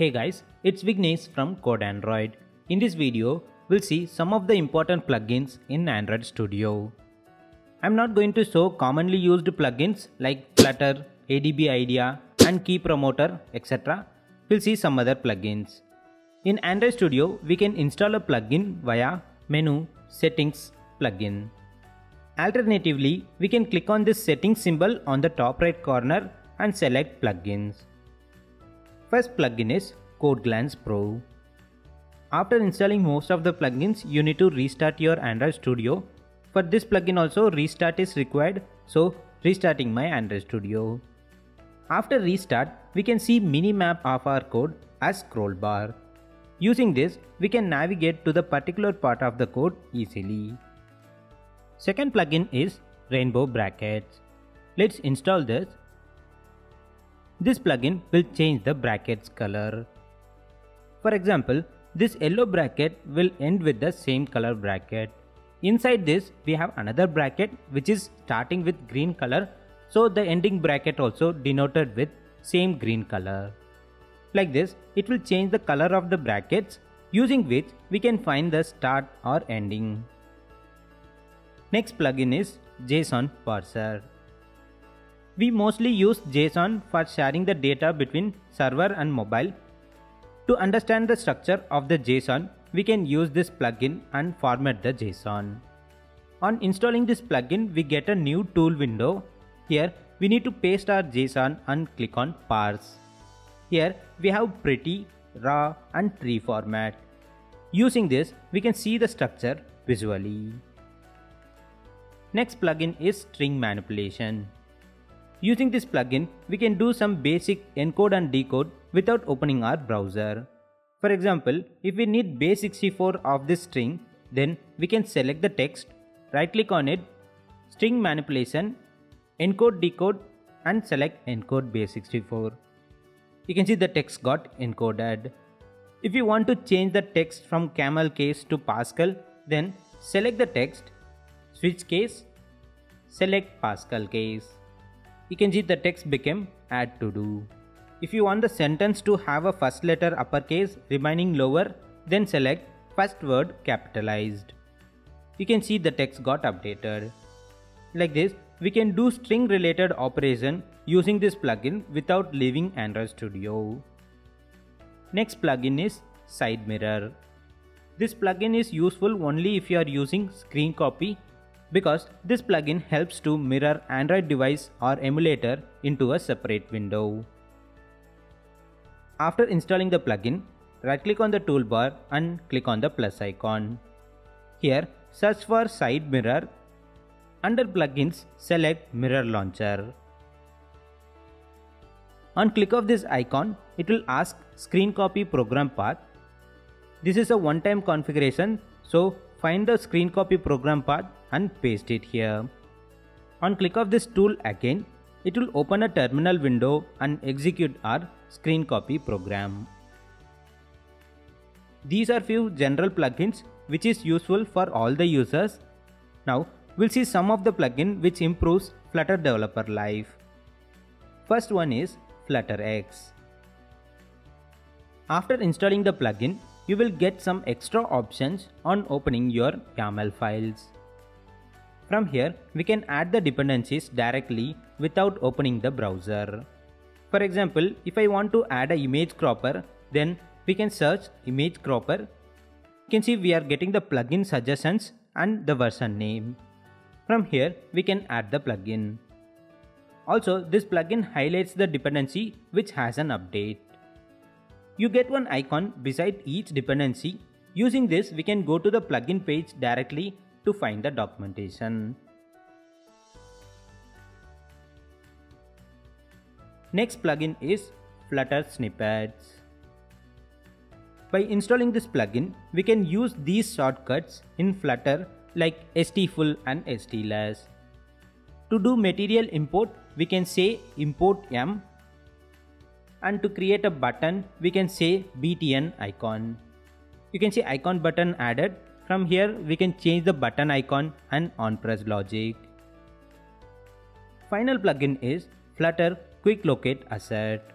Hey guys, it's Vignesh from Code Android. In this video, we'll see some of the important plugins in Android Studio. I'm not going to show commonly used plugins like Flutter, ADB IDEA, and Key Promoter, etc. We'll see some other plugins. In Android Studio, we can install a plugin via Menu, Settings, Plugin. Alternatively, we can click on this settings symbol on the top right corner and select plugins. First plugin is CodeGlance Pro. After installing most of the plugins, you need to restart your Android Studio. For this plugin also restart is required, so restarting my Android Studio. After restart, we can see minimap of our code as scroll bar. Using this, we can navigate to the particular part of the code easily. Second plugin is Rainbow Brackets. Let's install this. This plugin will change the brackets color. For example, this yellow bracket will end with the same color bracket. Inside this, we have another bracket which is starting with green color, so the ending bracket also denoted with same green color. Like this, it will change the color of the brackets using which we can find the start or ending. Next plugin is JSON Parser. We mostly use JSON for sharing the data between server and mobile. To understand the structure of the JSON, we can use this plugin and format the JSON. On installing this plugin, we get a new tool window. Here, we need to paste our JSON and click on parse. Here, we have pretty, raw and tree format. Using this, we can see the structure visually. Next plugin is string manipulation. Using this plugin, we can do some basic encode and decode without opening our browser. For example, if we need base64 of this string, then we can select the text, right click on it, string manipulation, encode decode and select encode base64. You can see the text got encoded. If you want to change the text from camel case to Pascal, then select the text switch case, select Pascal case. You can see the text became add to do. If you want the sentence to have a first letter uppercase remaining lower, then select first word capitalized. You can see the text got updated. Like this, we can do string related operation using this plugin without leaving Android Studio. Next plugin is Side Mirror. This plugin is useful only if you are using screen copy because this plugin helps to mirror Android device or emulator into a separate window. After installing the plugin, right click on the toolbar and click on the plus icon. Here, search for Side Mirror. Under Plugins, select Mirror Launcher. On click of this icon, it will ask Screen Copy Program Path. This is a one-time configuration, so find the Screen Copy Program Path and paste it here. On click of this tool again, it will open a terminal window and execute our screen copy program. These are few general plugins which is useful for all the users. Now we'll see some of the plugin which improves Flutter developer life. First one is FlutterX. After installing the plugin, you will get some extra options on opening your YAML files. From here, we can add the dependencies directly without opening the browser. For example, if I want to add an image cropper, then we can search image cropper. You can see we are getting the plugin suggestions and the version name. From here, we can add the plugin. Also, this plugin highlights the dependency which has an update. You get one icon beside each dependency. Using this, we can go to the plugin page directly to find the documentation. Next plugin is Flutter Snippets. By installing this plugin, we can use these shortcuts in Flutter like stful and stless. To do material import, we can say import m and to create a button, we can say btn icon. You can see icon button added from here we can change the button icon and on press logic. Final plugin is Flutter Quick Locate Asset.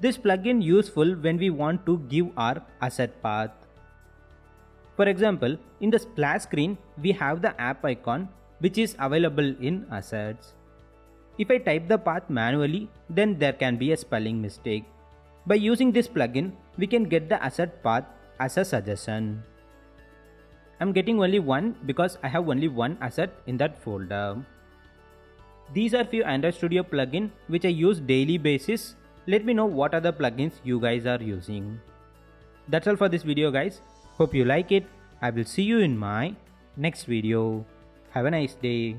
This plugin useful when we want to give our asset path. For example, in the splash screen, we have the app icon which is available in assets. If I type the path manually, then there can be a spelling mistake. By using this plugin, we can get the asset path as a suggestion. I'm getting only one because I have only one asset in that folder. These are few Android Studio plugin which I use daily basis. Let me know what other plugins you guys are using. That's all for this video guys. Hope you like it. I will see you in my next video. Have a nice day.